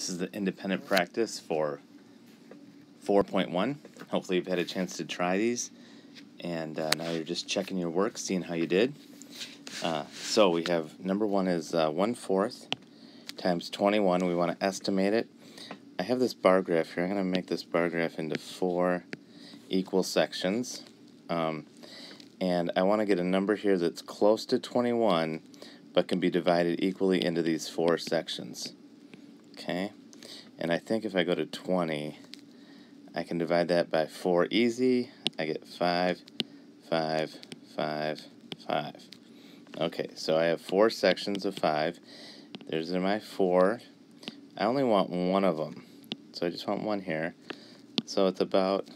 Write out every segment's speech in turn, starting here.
This is the independent practice for 4.1. Hopefully you've had a chance to try these. And uh, now you're just checking your work, seeing how you did. Uh, so we have number one is uh, 1 fourth times 21. We want to estimate it. I have this bar graph here. I'm going to make this bar graph into four equal sections. Um, and I want to get a number here that's close to 21 but can be divided equally into these four sections. Okay, and I think if I go to 20, I can divide that by 4 easy. I get 5, 5, 5, 5. Okay, so I have four sections of 5. There's my 4. I only want one of them, so I just want one here. So it's about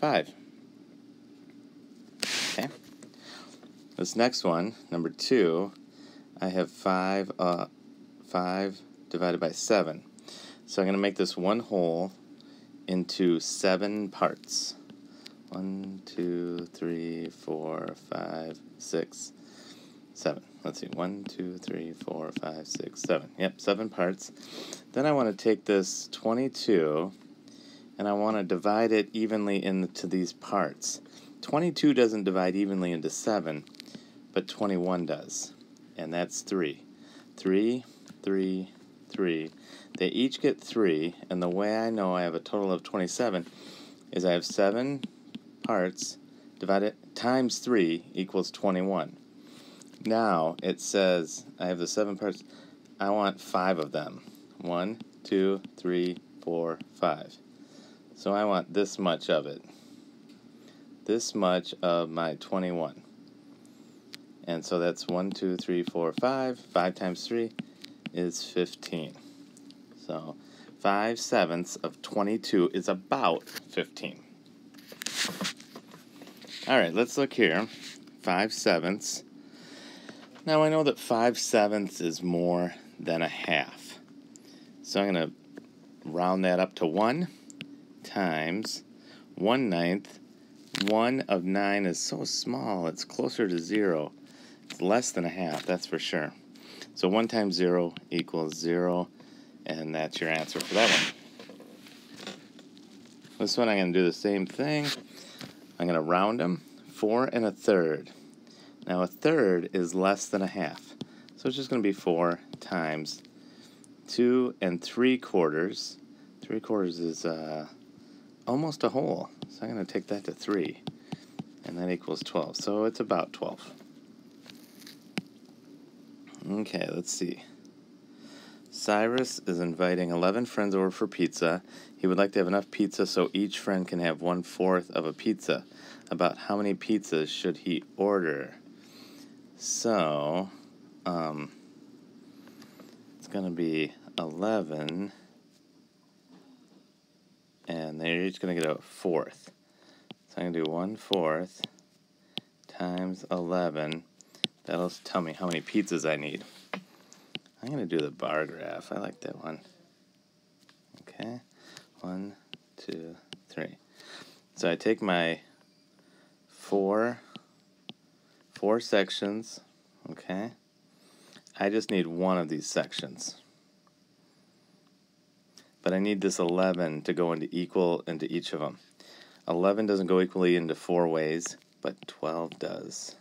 5. Okay. This next one, number 2, I have 5, uh, 5 divided by 7. So I'm going to make this one whole into 7 parts. 1, 2, 3, 4, 5, 6, 7. Let's see, 1, 2, 3, 4, 5, 6, 7. Yep, 7 parts. Then I want to take this 22 and I want to divide it evenly into these parts. 22 doesn't divide evenly into 7, but 21 does and that's 3. 3, 3, 3. They each get 3, and the way I know I have a total of 27 is I have 7 parts divided times 3 equals 21. Now it says I have the 7 parts. I want 5 of them. 1, 2, 3, 4, 5. So I want this much of it. This much of my 21. And so that's 1, 2, 3, 4, 5. 5 times 3 is 15. So 5 sevenths of 22 is about 15. All right, let's look here. 5 sevenths. Now I know that 5 sevenths is more than a half. So I'm going to round that up to 1 times 1 ninth. 1 of 9 is so small, it's closer to 0. It's less than a half, that's for sure. So 1 times 0 equals 0, and that's your answer for that one. This one I'm going to do the same thing. I'm going to round them. 4 and a third. Now a third is less than a half. So it's just going to be 4 times 2 and 3 quarters. 3 quarters is uh, almost a whole. So I'm going to take that to 3. And that equals 12. So it's about 12. Okay, let's see. Cyrus is inviting 11 friends over for pizza. He would like to have enough pizza so each friend can have one fourth of a pizza. About how many pizzas should he order? So, um, it's going to be 11, and they're each going to get a fourth. So I'm going to do one fourth times 11 That'll tell me how many pizzas I need. I'm going to do the bar graph. I like that one. Okay. One, two, three. So I take my four, four sections, okay? I just need one of these sections. But I need this 11 to go into equal into each of them. 11 doesn't go equally into four ways, but 12 does.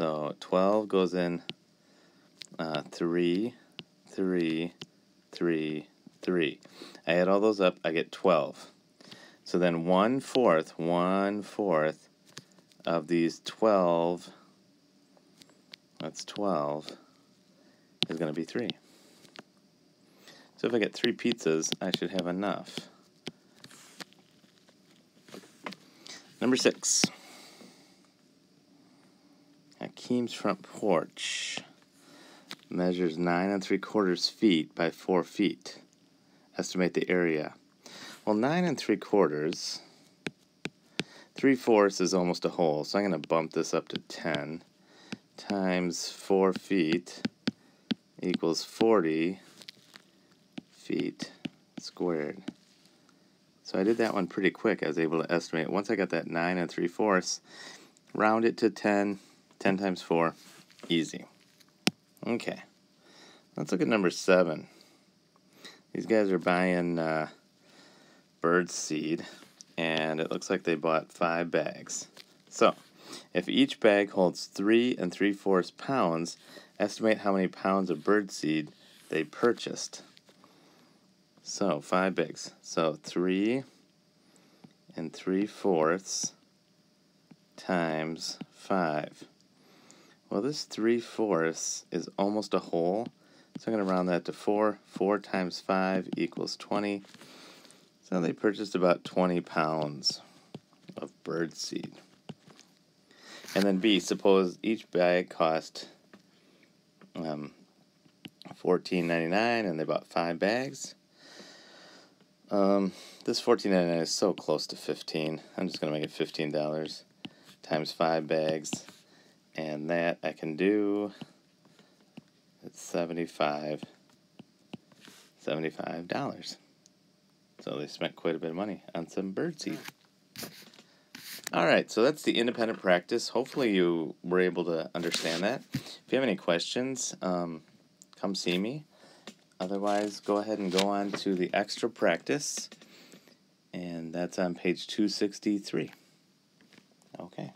So 12 goes in uh, 3, 3, 3, 3. I add all those up, I get 12. So then 1 fourth, 1 fourth of these 12, that's 12, is going to be 3. So if I get 3 pizzas, I should have enough. Number 6. Akeem's front porch measures nine and three quarters feet by four feet. Estimate the area. Well, nine and three quarters, three fourths is almost a whole, so I'm going to bump this up to 10 times four feet equals 40 feet squared. So I did that one pretty quick. I was able to estimate. Once I got that 9 and 3 fourths, round it to 10, 10 times 4, easy. Okay, let's look at number 7. These guys are buying uh, bird seed, and it looks like they bought five bags. So, if each bag holds three and three fourths pounds, estimate how many pounds of bird seed they purchased. So, five bags. So, three and three fourths times five. Well, this three fourths is almost a whole, so I'm going to round that to 4. 4 times 5 equals 20. So they purchased about 20 pounds of bird seed. And then B, suppose each bag cost um, $14.99 and they bought 5 bags. Um, this $14.99 is so close to 15 I'm just going to make it $15 times 5 bags. And that I can do it's 75 $75. So they spent quite a bit of money on some birdseed. All right, so that's the independent practice. Hopefully you were able to understand that. If you have any questions, um, come see me. Otherwise, go ahead and go on to the extra practice, and that's on page 263. Okay.